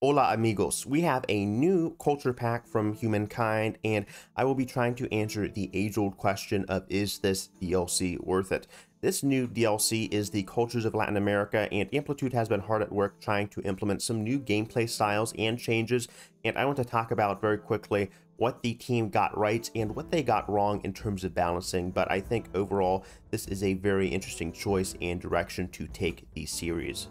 Hola amigos, we have a new culture pack from Humankind and I will be trying to answer the age-old question of is this DLC worth it? This new DLC is the Cultures of Latin America and Amplitude has been hard at work trying to implement some new gameplay styles and changes and I want to talk about very quickly what the team got right and what they got wrong in terms of balancing but I think overall this is a very interesting choice and direction to take the series.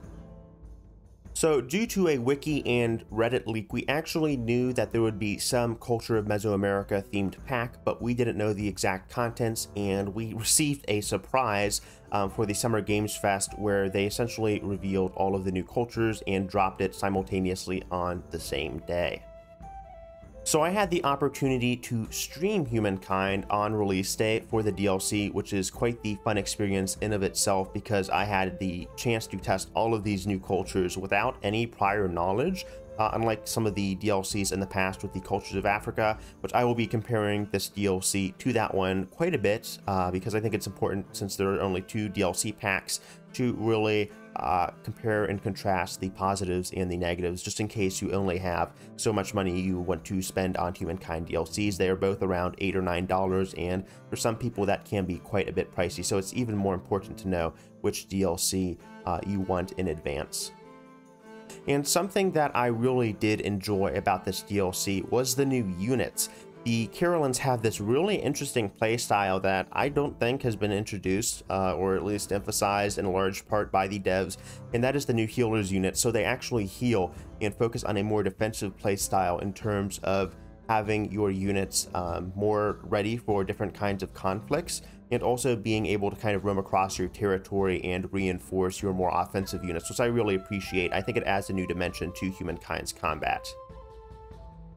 So due to a wiki and Reddit leak, we actually knew that there would be some Culture of Mesoamerica themed pack, but we didn't know the exact contents, and we received a surprise um, for the Summer Games Fest where they essentially revealed all of the new cultures and dropped it simultaneously on the same day. So I had the opportunity to stream Humankind on release day for the DLC, which is quite the fun experience in of itself because I had the chance to test all of these new cultures without any prior knowledge uh, unlike some of the DLCs in the past with the Cultures of Africa, which I will be comparing this DLC to that one quite a bit uh, because I think it's important since there are only two DLC packs to really uh, compare and contrast the positives and the negatives just in case you only have so much money you want to spend on Humankind DLCs. They are both around 8 or $9 and for some people that can be quite a bit pricey so it's even more important to know which DLC uh, you want in advance. And something that I really did enjoy about this DLC was the new units. The Caralans have this really interesting playstyle that I don't think has been introduced, uh, or at least emphasized in large part by the devs, and that is the new healers unit. So they actually heal and focus on a more defensive playstyle in terms of having your units um, more ready for different kinds of conflicts and also being able to kind of roam across your territory and reinforce your more offensive units, which I really appreciate. I think it adds a new dimension to Humankind's combat.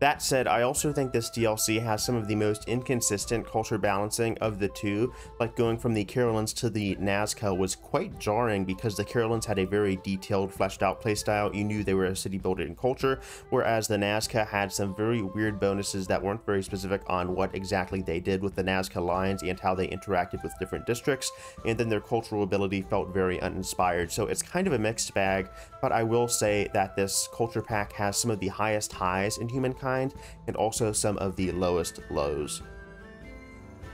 That said, I also think this DLC has some of the most inconsistent culture balancing of the two, like going from the Caralans to the Nazca was quite jarring because the Caralans had a very detailed, fleshed out playstyle, you knew they were a city building culture, whereas the Nazca had some very weird bonuses that weren't very specific on what exactly they did with the Nazca lines and how they interacted with different districts, and then their cultural ability felt very uninspired, so it's kind of a mixed bag, but I will say that this culture pack has some of the highest highs in Humankind and also some of the lowest lows.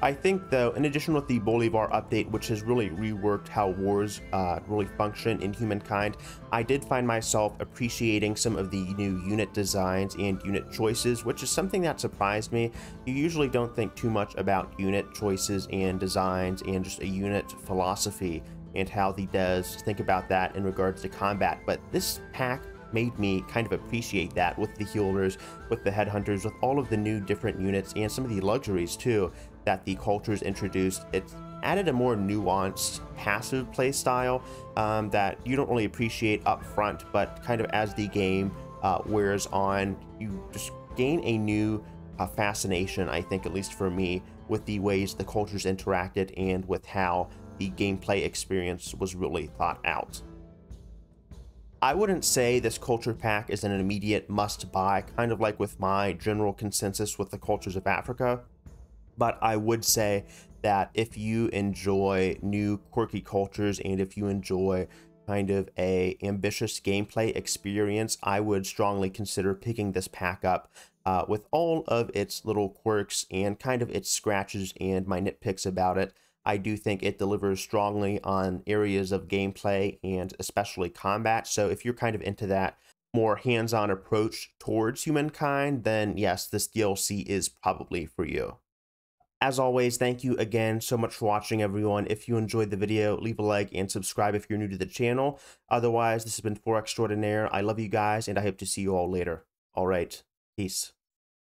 I think though, in addition with the Bolivar update, which has really reworked how wars uh, really function in Humankind, I did find myself appreciating some of the new unit designs and unit choices, which is something that surprised me. You usually don't think too much about unit choices and designs and just a unit philosophy and how the devs think about that in regards to combat, but this pack made me kind of appreciate that with the healers, with the headhunters, with all of the new different units and some of the luxuries too that the cultures introduced. It added a more nuanced passive play style um, that you don't really appreciate up front, but kind of as the game uh, wears on, you just gain a new uh, fascination, I think, at least for me, with the ways the cultures interacted and with how the gameplay experience was really thought out. I wouldn't say this culture pack is an immediate must buy, kind of like with my general consensus with the cultures of Africa. But I would say that if you enjoy new quirky cultures and if you enjoy kind of a ambitious gameplay experience, I would strongly consider picking this pack up uh, with all of its little quirks and kind of its scratches and my nitpicks about it. I do think it delivers strongly on areas of gameplay and especially combat. So if you're kind of into that more hands-on approach towards humankind, then yes, this DLC is probably for you. As always, thank you again so much for watching, everyone. If you enjoyed the video, leave a like and subscribe if you're new to the channel. Otherwise, this has been 4Xtraordinaire. I love you guys, and I hope to see you all later. All right, peace.